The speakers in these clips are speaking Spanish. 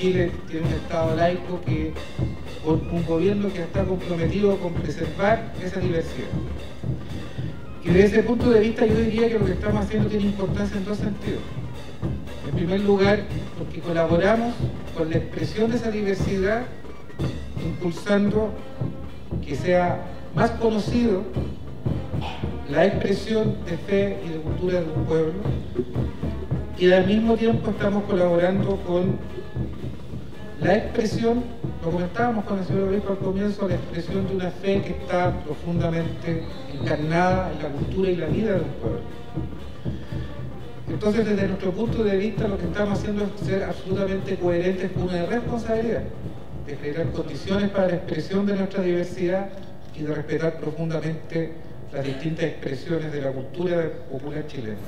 Chile tiene un Estado laico que un gobierno que está comprometido con preservar esa diversidad. Y desde ese punto de vista yo diría que lo que estamos haciendo tiene importancia en dos sentidos. En primer lugar, porque colaboramos con la expresión de esa diversidad, impulsando que sea más conocido la expresión de fe y de cultura de un pueblo, y al mismo tiempo estamos colaborando con la expresión, lo comentábamos con el señor obispo al comienzo, la expresión de una fe que está profundamente encarnada en la cultura y la vida de un pueblo. Entonces, desde nuestro punto de vista, lo que estamos haciendo es ser absolutamente coherentes con una responsabilidad de crear condiciones para la expresión de nuestra diversidad y de respetar profundamente las distintas expresiones de la cultura popular chilena.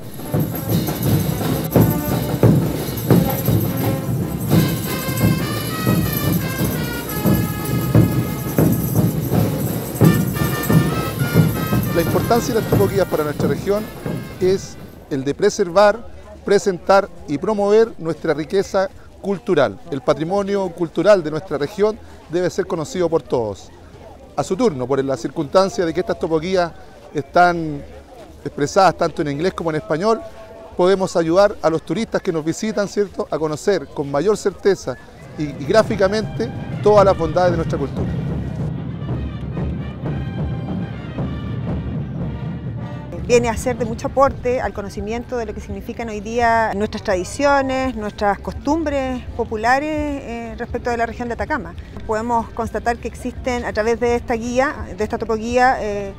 La importancia de las topoguías para nuestra región es el de preservar, presentar y promover nuestra riqueza cultural. El patrimonio cultural de nuestra región debe ser conocido por todos. A su turno, por la circunstancia de que estas topoguías están expresadas tanto en inglés como en español, podemos ayudar a los turistas que nos visitan, ¿cierto?, a conocer con mayor certeza y, y gráficamente todas las bondades de nuestra cultura. Viene a ser de mucho aporte al conocimiento de lo que significan hoy día nuestras tradiciones, nuestras costumbres populares eh, respecto de la región de Atacama. Podemos constatar que existen a través de esta guía, de esta topoguía, eh,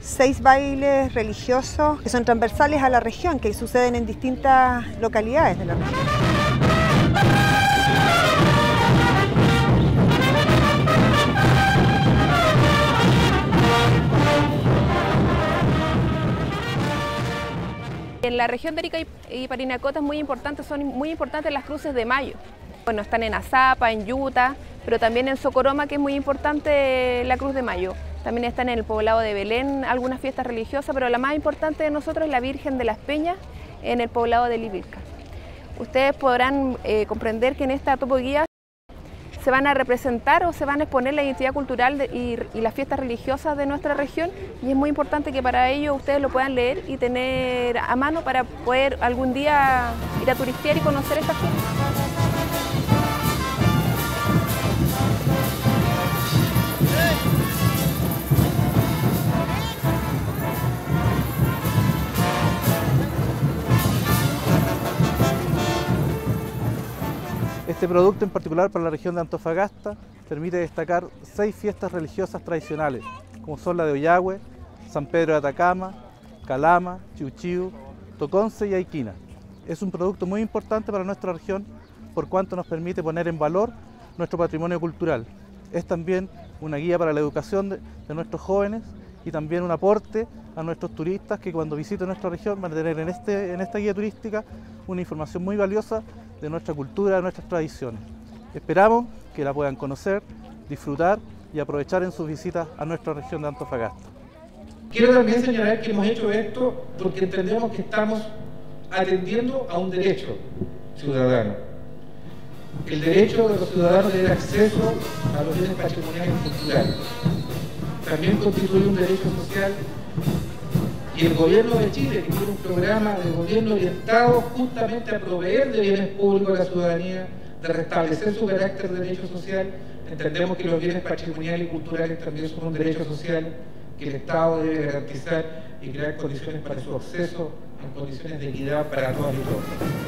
seis bailes religiosos que son transversales a la región, que suceden en distintas localidades de la región. En la región de Arica y Parinacota es muy importante, son muy importantes las cruces de mayo. Bueno, están en Azapa, en Yuta, pero también en Socoroma, que es muy importante la cruz de mayo. También están en el poblado de Belén algunas fiestas religiosas, pero la más importante de nosotros es la Virgen de las Peñas en el poblado de Libilca. Ustedes podrán eh, comprender que en esta topoguía se van a representar o se van a exponer la identidad cultural y, y, las fiestas religiosas de nuestra región y es muy importante que para ello ustedes lo puedan leer y tener a mano para poder algún día ir a turistear y conocer estas fiestas. Este producto en particular para la región de Antofagasta permite destacar seis fiestas religiosas tradicionales, como son la de Ollagüe, San Pedro de Atacama, Calama, Chiuchiu, Toconce y Aiquina. Es un producto muy importante para nuestra región por cuanto nos permite poner en valor nuestro patrimonio cultural. Es también una guía para la educación de, de nuestros jóvenes y también un aporte a nuestros turistas que cuando visiten nuestra región van a tener en, este, en esta guía turística una información muy valiosa de nuestra cultura, de nuestras tradiciones. Esperamos que la puedan conocer, disfrutar y aprovechar en sus visitas a nuestra región de Antofagasta. Quiero también señalar que hemos hecho esto porque entendemos que estamos atendiendo a un derecho ciudadano. El derecho de los ciudadanos de acceso a los bienes patrimoniales y culturales. También constituye un derecho social el gobierno de Chile, que tiene un programa de gobierno orientado justamente a proveer de bienes públicos a la ciudadanía, de restablecer su carácter de derecho social, entendemos que los bienes patrimoniales y culturales también son un derecho social que el Estado debe garantizar y crear condiciones para su acceso en condiciones de equidad para todas y todos.